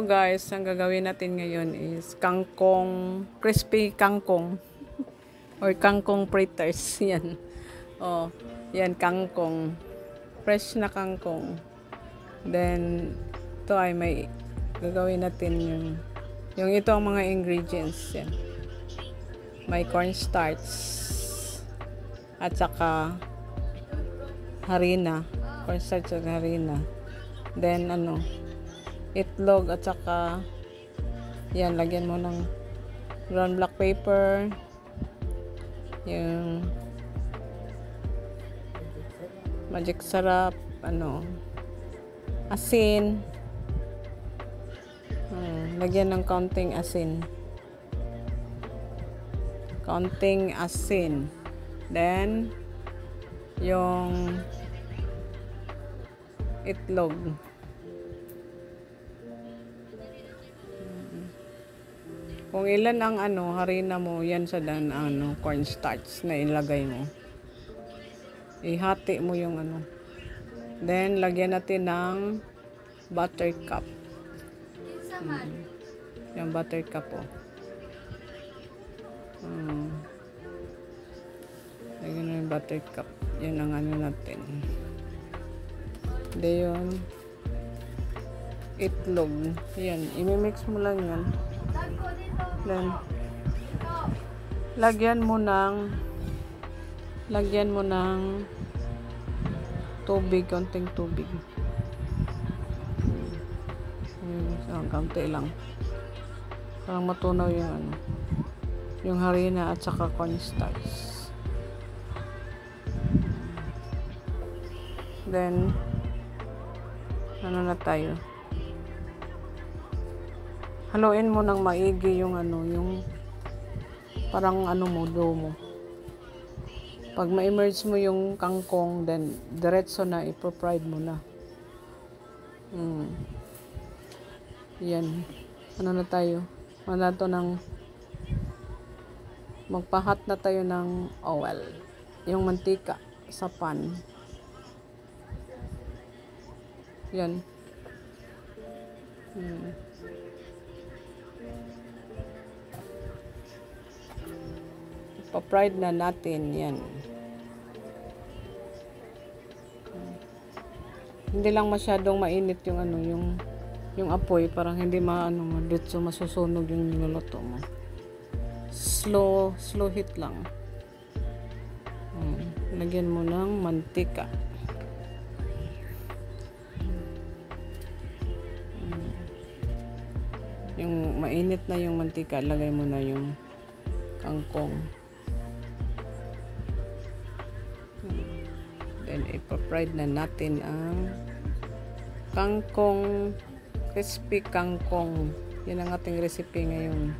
Ito guys, ang gagawin natin ngayon is kangkong, crispy kangkong. Or kangkong fritters. Yan. Oh, yan kangkong. Fresh na kangkong. Then, ito ay may gagawin natin yung yung ito ang mga ingredients. Yan. May cornstarch at saka harina. Cornstarch at harina. Then, ano, itlog at saka yan, lagyan mo ng brown black paper. Yung magic sarap ano asin. Hmm, lagyan ng counting asin. Counting asin. Then yung itlog Kung ilan ang ano, harina mo, yan sa dan ano, cornstarch na ilagay mo. Ihati mo yung ano. Then, lagyan natin ng buttercup. Hmm. Yung buttercup oh. Hmm. Lagyan na yung buttercup. Yan ang ano natin. Then, yung itlog. Yan. Imimix mo lang yan. Then, lagyan mo ng lagyan mo ng tubig, konting tubig. Hmm, so, kaunti lang. Parang matunaw yung ano, yung harina at saka cornstarch. Then, ano na tayo? Haluin mo ng maigi yung ano, yung parang ano mo, dough mo. Pag ma-emerge mo yung kangkong, then diretso na, ipo-fried mo na. Hmm. Yan. Ano na tayo? Ano na to ng magpahat na tayo ng oil. Yung mantika sa pan. Yan. Hmm. Pa-fried na natin yan hindi lang masyadong mainit yung ano yung yung apoy parang hindi maano mo dito masusunog yung niluluto mo slow slow heat lang hmm. lagyan mo ng mantika hmm. yung mainit na yung mantika lagay mo na yung kangkong Then, ipa-fried na natin ang kangkong, crispy kangkong. Yan ang ating recipe ngayon.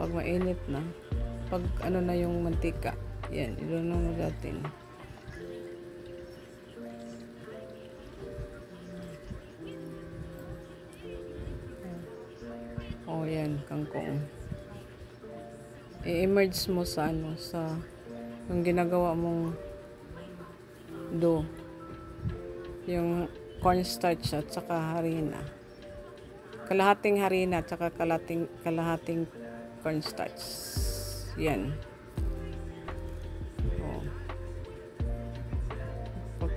Pag mainit na, pag ano na yung mantika, yan, iluno na natin. Oh, yan, kangkong i-emerge mo sa ano sa yung ginagawa mong do. Yung cornstarch at saka harina. Kalahating harina at saka kalahating kalahating cornstarch. Yan. Oh.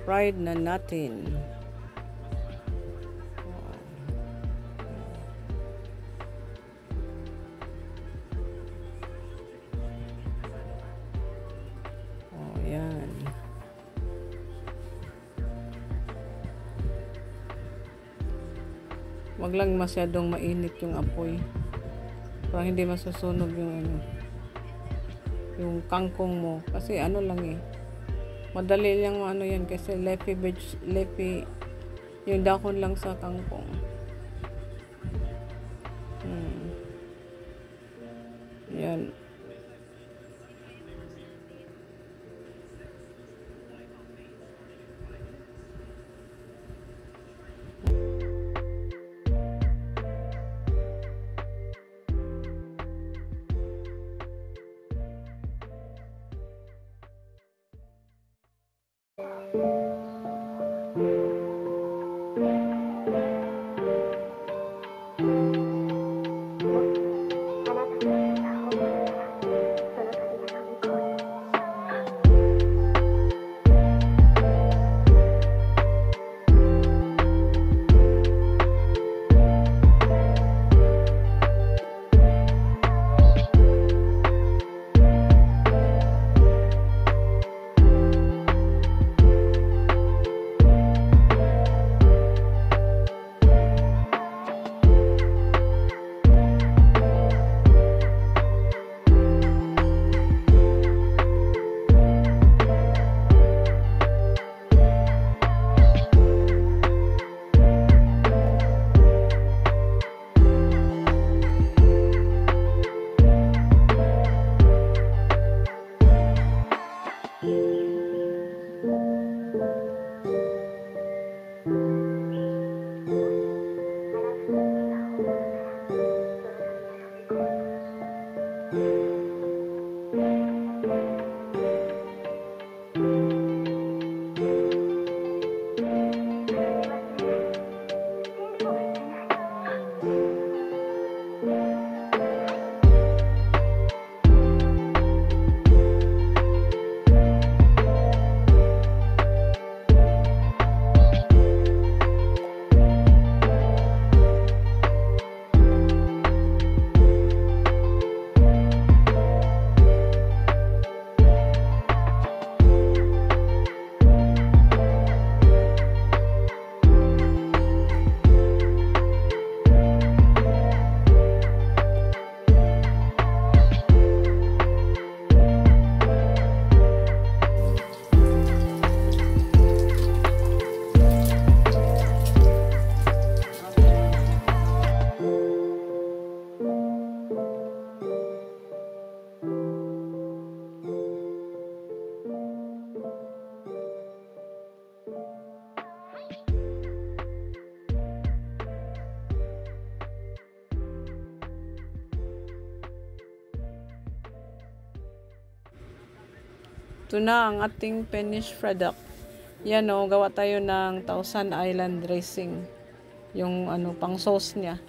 fried na natin Wag lang masyadong mainit yung apoy. Para hindi masusunog yung ano. Yung kangkong mo. Kasi ano lang eh. Madali lang ano yan kasi leafy veg, leafy yung dahon lang sa kangkong. Hmm. Yan. Ito na ang ating finished product. Yan o, gawa tayo ng Thousand Island dressing. Yung ano, pang sauce niya.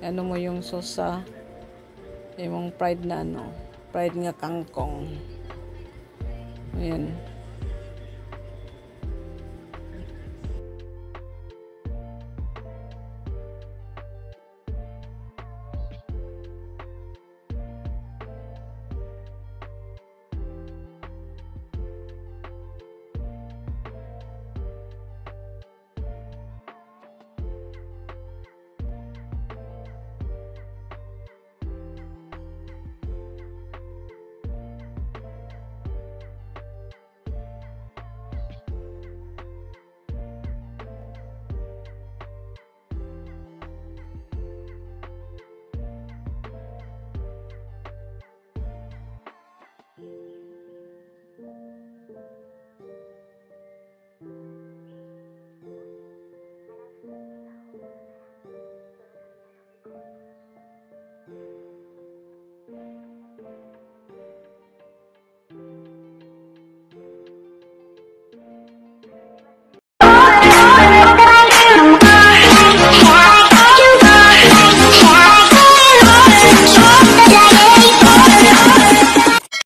Ano mo yung sauce sa yung fried na ano, fried nga kangkong. Ayan.